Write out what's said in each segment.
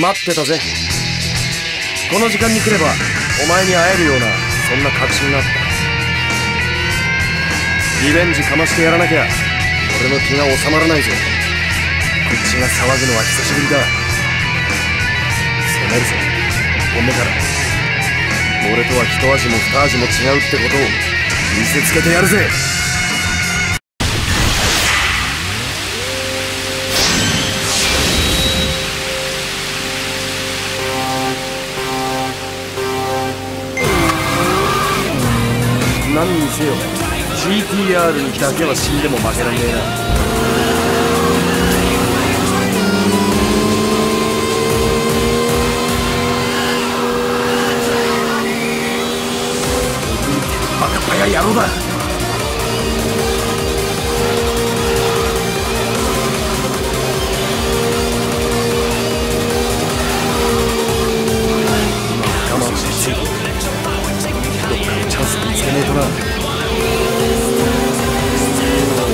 待ってたぜ。この時間に来ればお前に会えるようなそんな確信があった。リベンジかましてやらなきゃ俺の気が収まらないぜ。口が騒ぐのは久しぶりだ。攻めるぞ1本目から。俺とは一味も二味も違うってことを見せつけてやるぜ。何にせよ GTR にだけは死んでも負けられねえなバカバカ野郎だ。見つけねえとな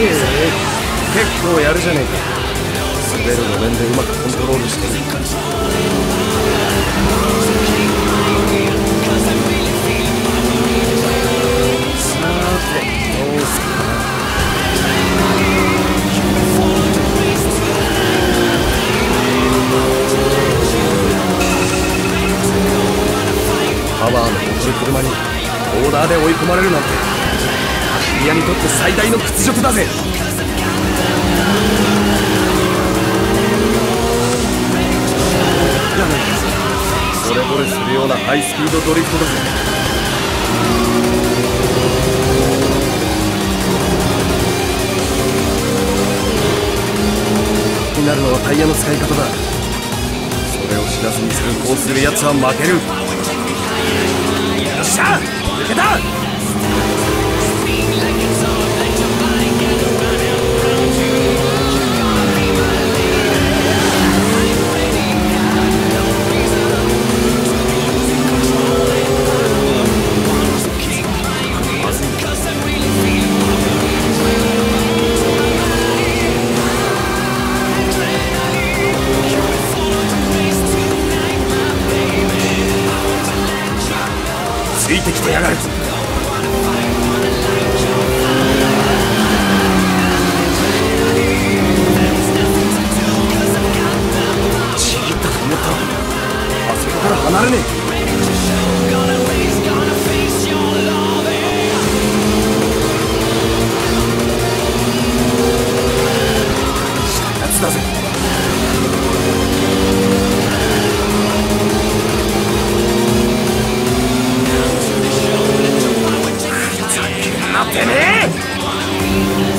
え結構やるじゃねえか。ベルの面でうまくコントロールしてる。ワーの劣る車にオーダーで追い込まれるなんて。アキリアにとって最大の屈辱だぜ。じゃないか惚れ惚れするようなハイスピードドリフトだぜ。気になるのはタイヤの使い方だ。それを知らずに通行するやつは負ける。しゃ抜けた。ついてきてやがるちぎったと思ったらあそこから離れねえしたやつだぜな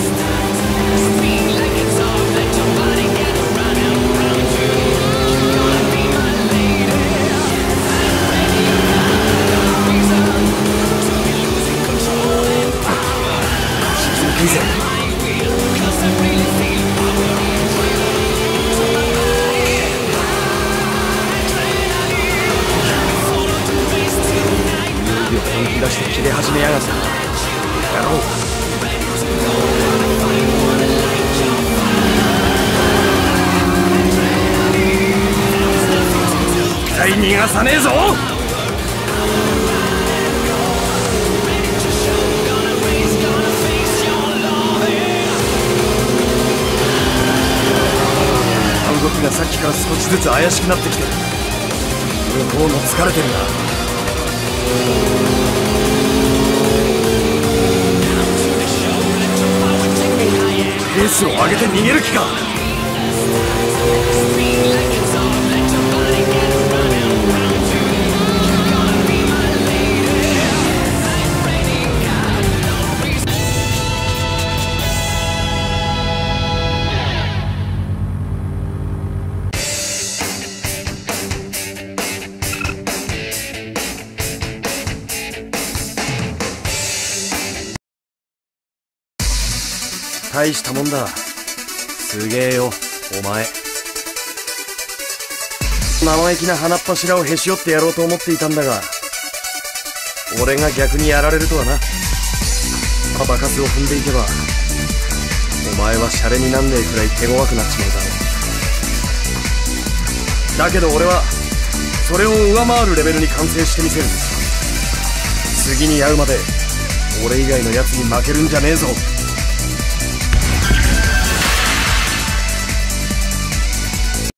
がさねえぞ。動きがさっきから少しずつ怪しくなってきてる。向こうも疲れてるな。ペースを上げて逃げる気か。大したもんだ。すげえよお前。生意気な鼻っ柱をへし折ってやろうと思っていたんだが俺が逆にやられるとはな。パパカスを踏んでいけばお前はシャレになんねえくらい手強くなっちまうだろう。だけど俺はそれを上回るレベルに完成してみせる。次に会うまで俺以外の奴に負けるんじゃねえぞ。